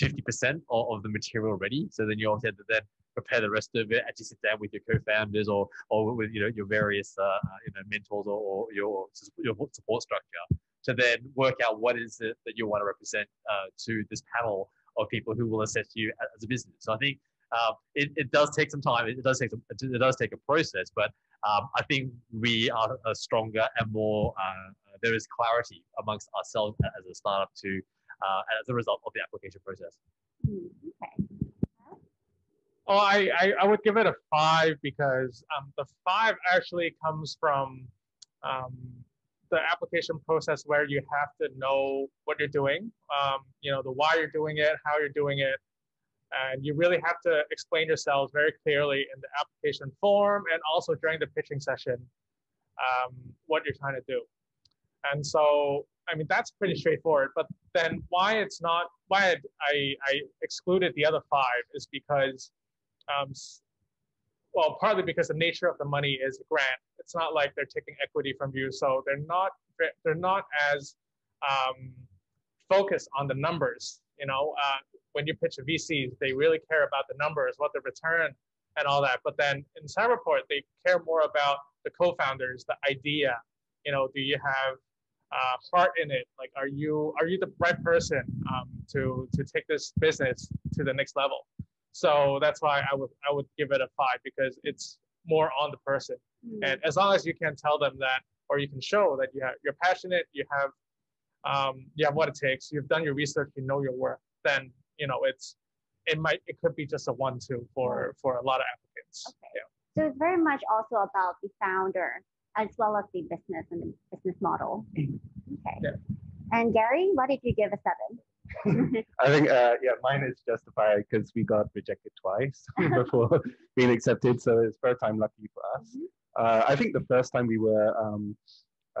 50% of, of the material ready. So then you also had to then prepare the rest of it. Actually, sit down with your co-founders or or with you know your various uh, you know mentors or, or your your support structure to then work out what is it that you want to represent uh, to this panel of people who will assess you as a business. So I think um, it, it does take some time. It does take some, it does take a process, but um, I think we are, stronger and more. Uh, there is clarity amongst ourselves as a startup to uh, as a result of the application process. Hmm, okay. Oh, I, I, I would give it a five because um, the five actually comes from um, the application process where you have to know what you're doing, um, you know, the why you're doing it, how you're doing it, and you really have to explain yourselves very clearly in the application form and also during the pitching session um, what you're trying to do. And so, I mean, that's pretty straightforward. But then why it's not, why I, I excluded the other five is because, um, well, partly because the nature of the money is a grant. It's not like they're taking equity from you. So they're not, they're not as um, focused on the numbers. You know, uh, when you pitch a VC, they really care about the numbers, what the return and all that. But then in Cyberport, they care more about the co-founders, the idea. You know, do you have uh, heart in it? Like, are you are you the right person um, to to take this business to the next level? So that's why I would I would give it a five because it's more on the person. Mm-hmm. And as long as you can tell them that, or you can show that you have you're passionate, you have um, you have what it takes, you've done your research, you know your work, then you know it's it might it could be just a one two for for a lot of applicants. Okay. Yeah. So it's very much also about the founder as well as the business and the business model. Okay. Yeah. And Gary, what did you give a seven? I think uh, yeah, mine is justified because we got rejected twice before being accepted, so it's first time lucky for us. Mm-hmm. Uh, I think the first time we were, um,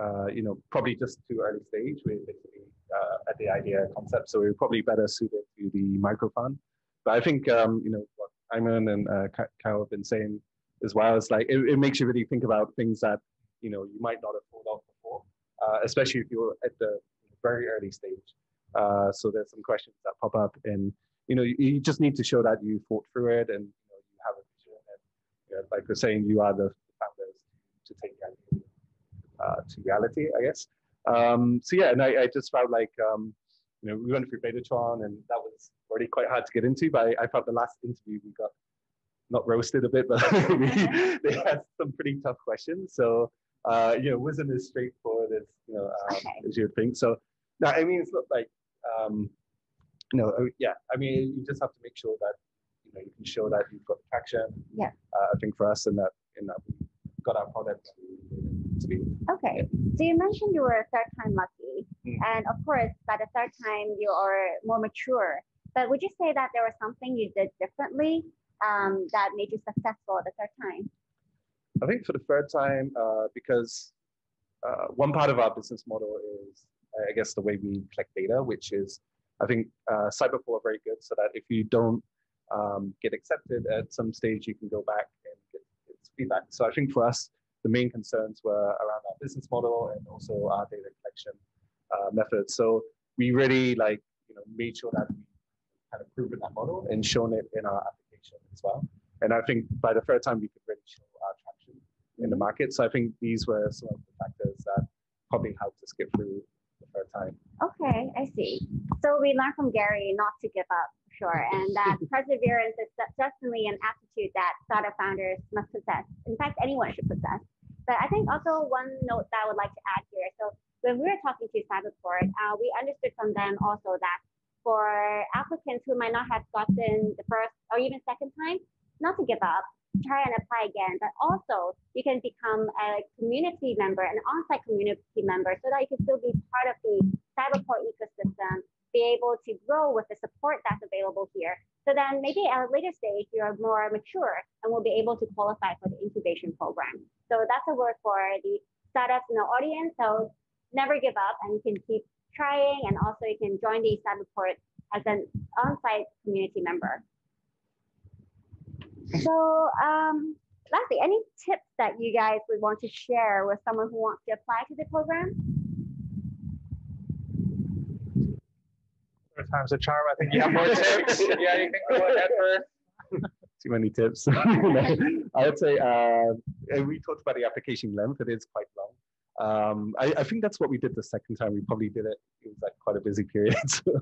uh, you know, probably just too early stage. We basically uh, at the idea concept. So we are probably better suited to the microfund. But I think um, you know what Iman and uh, Kyle have been saying as well is like it, it, makes you really think about things that you know you might not have thought of before, uh, especially if you're at the very early stage. Uh, so there's some questions that pop up, and you know you, you, just need to show that you thought through it and you, know, you have a vision. And you know, like we're saying, you are the founders to take that uh, to reality, I guess. Um, so yeah, and I, I, just felt like um, you know we went through Betatron, and that was already quite hard to get into. But I, I felt the last interview we got not roasted a bit, but we, they had some pretty tough questions. So uh, you know, wasn't as straightforward as you know um, okay. as you'd think. So no, I mean it's not like um, you know, yeah. I mean you just have to make sure that you know you can show that you've got traction. Yeah. Uh, I think for us, and that in that we got our product to be Okay, so you mentioned you were a third time lucky, mm. and of course, by the third time you are more mature. But would you say that there was something you did differently um, that made you successful the third time? I think for the third time, uh, because uh, one part of our business model is, I guess, the way we collect data, which is, I think, uh, Cyberport are very good so that if you don't um, get accepted at some stage, you can go back and get, get feedback. So I think for us, the main concerns were around our business model and also our data collection uh, methods. So we really like, you know, made sure that we had proven that model and shown it in our application as well. And I think by the third time we could really show our traction in the market. So I think these were some of the factors that probably helped us get through time. Okay, I see. So we learned from Gary not to give up sure. And that perseverance is definitely an attitude that startup founders must possess. In fact, anyone should possess. But I think also one note that I would like to add here. So when we were talking to Cyberport, uh, we understood from them also that for applicants who might not have gotten the first or even second time, not to give up, try and apply again. But also you can become a community member, an on-site community member, so that you can still be part of the Cyberport ecosystem be able to grow with the support that's available here. So then maybe at a later stage, you're more mature and will be able to qualify for the incubation program. So that's a word for the startups in the audience. So never give up and you can keep trying and also you can join the Cyberport as an on-site community member. So um, lastly, any tips that you guys would want to share with someone who wants to apply to the program? time's a charm. I think you have more tips. yeah, you can go ahead first. too many tips. I would say uh, we talked about the application length. It is quite long. Um, I, I, think that's what we did the second time. We probably did it. It was like quite a busy period, so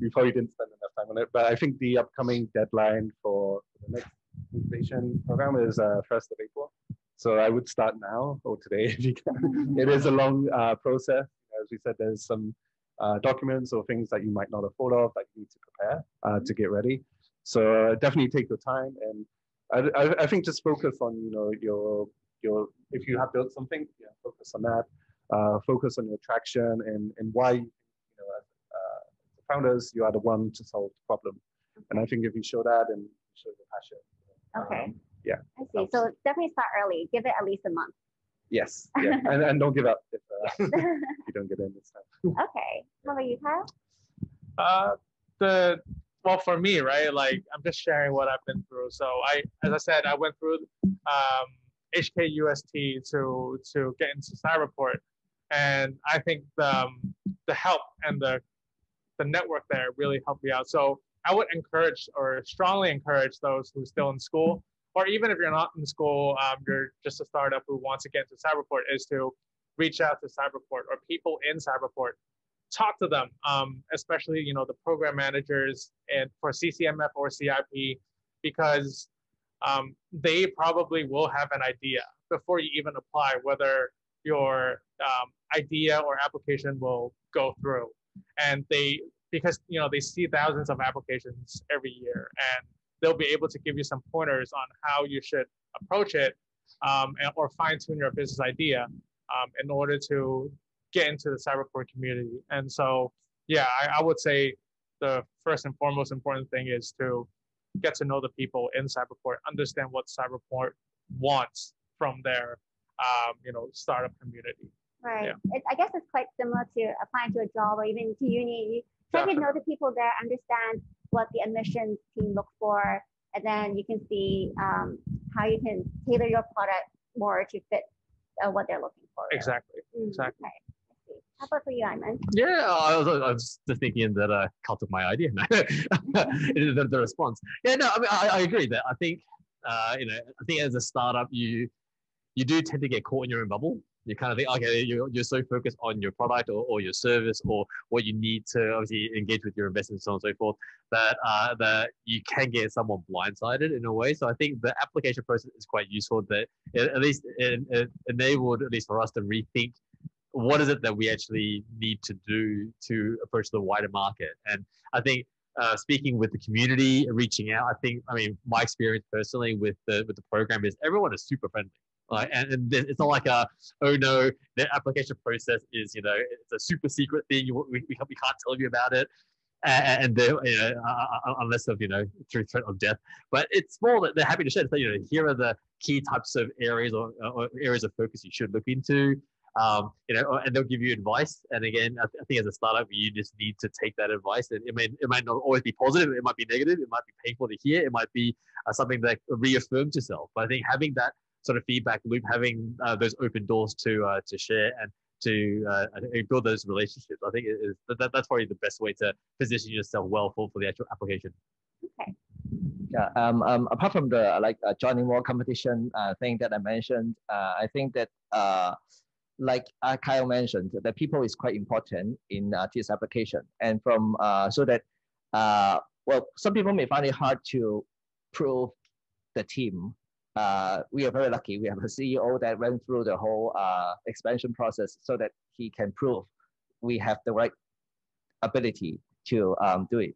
we probably didn't spend enough time on it. But I think the upcoming deadline for the next incubation program is uh, first of April. So I would start now or today if you can. it is a long uh, process. As we said, there's some uh, documents or things that you might not have thought of that you need to prepare uh, to get ready. So uh, definitely take your time and I, I, I, think just focus on you know your your if you have built something, yeah, focus on that. Uh, focus on your traction and and why you know as uh, founders you are the one to solve the problem. And I think if you show that and show the passion. Okay. Um, yeah. I see. Helps. So definitely start early. Give it at least a month. Yes. Yeah. and, and don't give up if, uh, if you don't get in this time. Okay. How about you, Kyle? Uh, the well for me, right? Like I'm just sharing what I've been through. So I, as I said, I went through um, HKUST to to get into Cyberport, and I think the um, the help and the the network there really helped me out. So I would encourage or strongly encourage those who are still in school, or even if you're not in school, um, you're just a startup who wants to get into Cyberport, is to reach out to Cyberport or people in Cyberport. Talk to them, um, especially you know the program managers and for CCMF or CIP, because um, they probably will have an idea before you even apply whether your um, idea or application will go through. And they, because you know they see thousands of applications every year, and they'll be able to give you some pointers on how you should approach it um, and, or fine tune your business idea um, in order to get into the cyberport community. And so, yeah, I, I would say the first and foremost important thing is to get to know the people in Cyberport, understand what Cyberport wants from their, um, you know, startup community. Right. Yeah. It, I guess it's quite similar to applying to a job or even to uni. So, you try to know the people there, understand what the admissions team look for, and then you can see um, how you can tailor your product more to fit uh, what they're looking for. Exactly. Mm, exactly. Okay. How about for you, Iman? Yeah, I was, I was just thinking that I uh, cut off my idea. the, the, response. Yeah, no, I mean, I, I agree that I think, uh, you know, I think as a startup, you you do tend to get caught in your own bubble. You kind of think, okay, you're, you're so focused on your product or, or your service or what you need to obviously engage with your investors, so on and so forth, that uh, that you can get someone blindsided in a way. So I think the application process is quite useful. That it, at least it, it enabled, at least for us, to rethink what is it that we actually need to do to approach the wider market? And I think uh, speaking with the community, reaching out, I think, I mean, my experience personally with the with the program is everyone is super friendly. Like, and, and it's not like a, oh no, the application process is, you know, it's a super secret thing. We, we, we can't tell you about it. And, and you know, uh, unless of, you know, through threat of death. But it's more that they're happy to share. So, you know, here are the key types of areas or, or areas of focus you should look into um, you know, and they'll give you advice. And again, I, th- I, think as a startup, you just need to take that advice. And it may it might not always be positive. It might be negative. It might be painful to hear. It might be uh, something that reaffirms yourself. But I think having that sort of feedback loop, having uh, those open doors to uh, to share and to uh, build those relationships, I think is that, that's probably the best way to position yourself well for, for the actual application. Okay. Yeah. Um, um, apart from the like uh, joining more competition uh, thing that I mentioned, uh, I think that uh, like uh, Kyle mentioned, the people is quite important in uh, this application. And from uh, so that, uh, well, some people may find it hard to prove the team. Uh, we are very lucky. We have a CEO that went through the whole uh, expansion process so that he can prove we have the right ability to um, do it.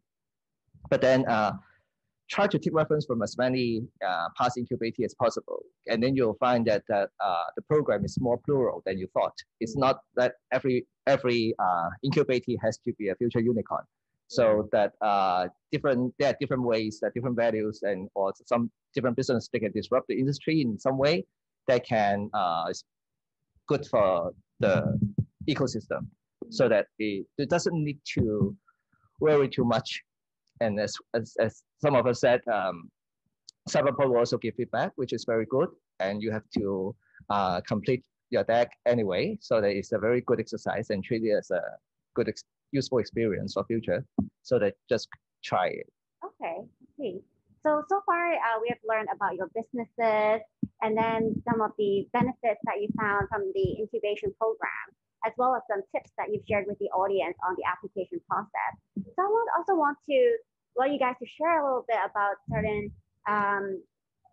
But then uh, try to take reference from as many uh, past incubators as possible. And then you'll find that, that uh, the program is more plural than you thought. It's not that every, every uh, incubator has to be a future unicorn. So that uh, different, there are different ways, are different values and or some different business that can disrupt the industry in some way that can uh, good for the ecosystem so that it, it doesn't need to worry too much and as, as, as some of us said, um, Cyberport will also give feedback, which is very good. And you have to uh, complete your deck anyway. So that it's a very good exercise and treat it as a good, ex useful experience for future. So that just try it. Okay, see. So, so far uh, we have learned about your businesses and then some of the benefits that you found from the incubation program, as well as some tips that you've shared with the audience on the application process. So I would also want to want you guys to share a little bit about certain, um,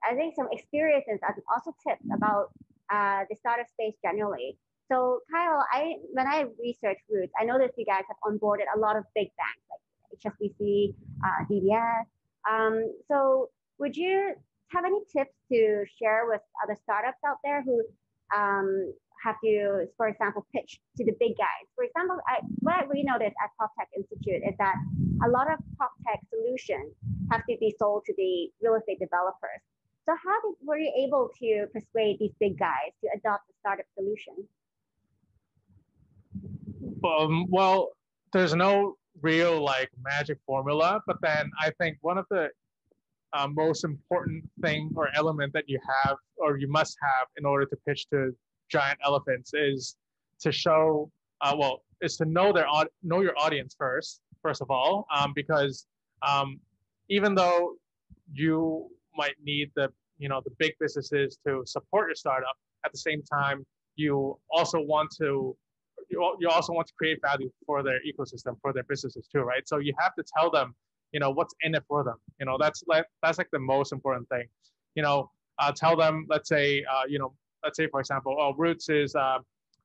I think some experiences and also tips about uh, the startup space generally. So Kyle, I when I researched Roots, I noticed you guys have onboarded a lot of big banks like HSBC, uh, DBS. Um, so would you have any tips to share with other startups out there who um, have to, for example, pitch to the big guys? For example, I, what really noticed at PropTech Institute is that a lot of PropTech solutions have to be sold to the real estate developers. So how did, were you able to persuade these big guys to adopt the startup solution? Um, well, there's no real like magic formula, but then I think one of the uh, most important thing or element that you have or you must have in order to pitch to giant elephants is to show uh, well is to know their know your audience first first of all um, because um, even though you might need the you know the big businesses to support your startup at the same time you also want to you, also want to create value for their ecosystem for their businesses too right? So you have to tell them you know what's in it for them. You know that's like that's like the most important thing. You know uh, tell them let's say uh, you know let's say for example oh roots is uh,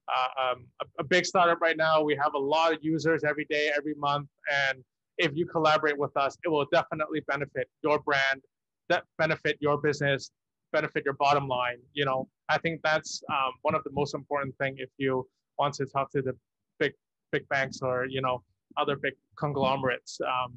uh, um, a, a, big startup right now. We have a lot of users every day every month. And if you collaborate with us it will definitely benefit your brand that benefit your business benefit your bottom line. You know i think that's um, one of the most important thing if you want to talk to the big big banks or you know other big conglomerates um,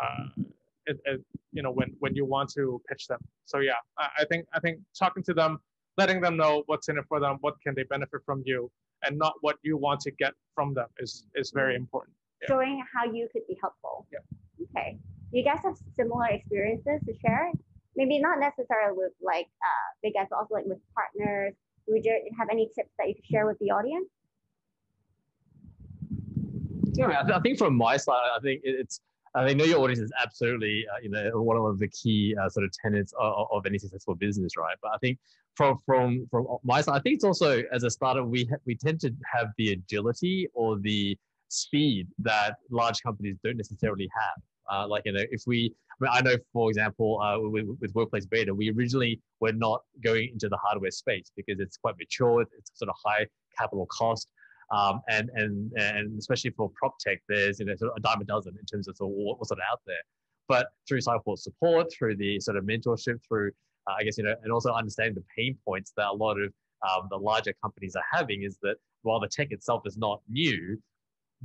uh, it, it, you know when when you want to pitch them. So yeah I, I, think i think talking to them letting them know what's in it for them what can they benefit from you and not what you want to get from them is is very important. Yeah. showing how you could be helpful. Yeah. Okay. You guys have similar experiences to share? Maybe not necessarily with like uh big guys but also like with partners. Would you have any tips that you could share with the audience yeah I think from my side i think it's I think know your audience is absolutely, uh, you know, one of the key uh, sort of tenets of, of, any successful business, right? But I think from from from my side, I think it's also as a startup, we ha- we tend to have the agility or the speed that large companies don't necessarily have. Uh, like you know, if we, I, mean, I know, for example, uh, with, with, Workplace Beta, we originally were not going into the hardware space because it's quite mature, it's sort of high capital cost. Um, and and and especially for prop tech, there's you know sort of a dime a dozen in terms of, sort of what's sort of out there. But through Cyberport support, through the sort of mentorship, through uh, I guess you know, and also understanding the pain points that a lot of um, the larger companies are having is that while the tech itself is not new,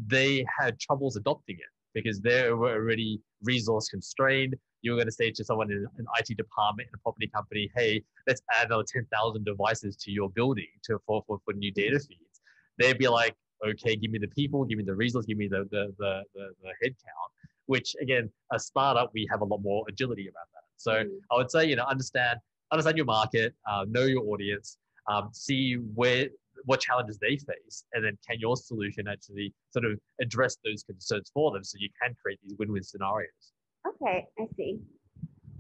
they had troubles adopting it because they were already resource constrained. You're going to say to someone in an IT department in a property company, "Hey, let's add another 10,000 devices to your building to for, for, for new data feeds." They'd be like, okay, give me the people, give me the resources, give me the the the, the, the head count. Which again, a startup, we have a lot more agility around that. So mm. I would say, you know, understand understand your market, uh, know your audience, um, see where what challenges they face, and then can your solution actually sort of address those concerns for them, so you can create these win-win scenarios. Okay, I see.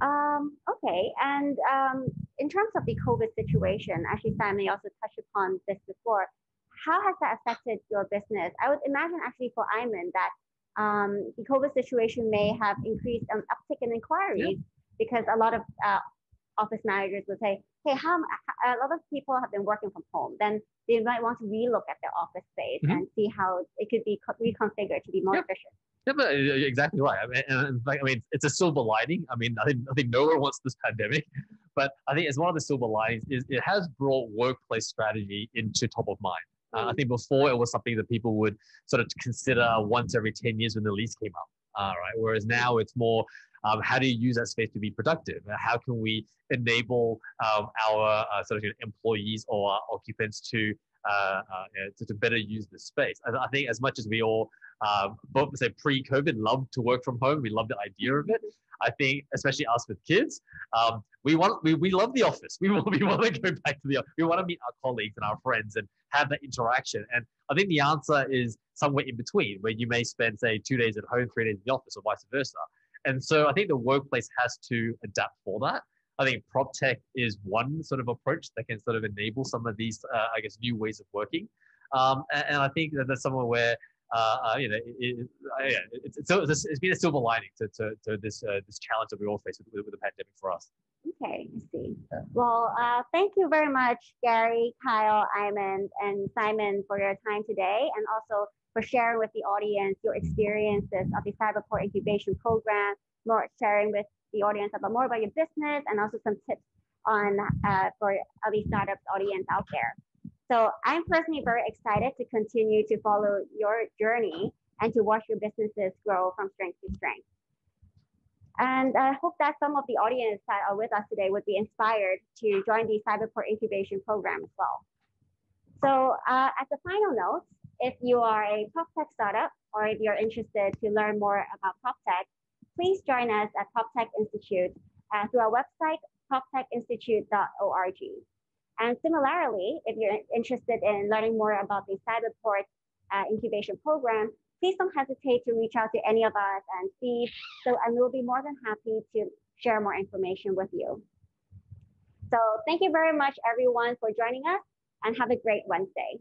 Um, okay, and um, in terms of the COVID situation, actually, Simon also touched upon this before how has that affected your business? I would imagine actually for Iman that um, the COVID situation may have increased an uptick in inquiries yeah. because a lot of uh, office managers would say, hey, how, a lot of people have been working from home. Then they might want to relook at their office space mm-hmm. and see how it could be reconfigured to be more efficient. Yeah, but uh, exactly right. I mean, and like, I mean, it's a silver lining. I mean, I think, I think no one wants this pandemic, but I think as one of the silver linings is it has brought workplace strategy into top of mind. Uh, I think before it was something that people would sort of consider once every 10 years when the lease came up. Uh, right. Whereas now it's more um, how do you use that space to be productive? How can we enable um, our uh, sort of employees or occupants to, uh, uh, to, to better use the space? I, I, think as much as we all um, both say pre-COVID loved to work from home, we love the idea of it. I think, especially us with kids, um, we want we, we love the office. We want we want to go back to the we want to meet our colleagues and our friends and have that interaction. And I think the answer is somewhere in between, where you may spend say two days at home, three days in the office, or vice versa. And so I think the workplace has to adapt for that. I think prop tech is one sort of approach that can sort of enable some of these, uh, I guess, new ways of working. Um, and, and, I think that that's somewhere where, uh, uh, you know, it, it, uh, yeah, it's, it's, it's been a silver lining to, to, to this uh, this challenge that we all face with, with the pandemic for us. Okay, I see. Well, uh, thank you very much, Gary, Kyle, Iman, and Simon for your time today, and also for sharing with the audience your experiences of the Cyberport Incubation Program, more sharing with the audience about more about your business, and also some tips on uh, for other startups audience out there. So I'm personally very excited to continue to follow your journey and to watch your businesses grow from strength to strength. And I hope that some of the audience that are with us today would be inspired to join the Cyberport Incubation Program as well. So uh, as a final note, if you are a PropTech startup or if you're interested to learn more about PropTech, please join us at PropTech Institute uh, through our website, proptechinstitute.org. And similarly, if you're interested in learning more about the Cyberport uh, incubation program, please don't hesitate to reach out to any of us and see. So, and we'll be more than happy to share more information with you. So thank you very much, everyone, for joining us and have a great Wednesday.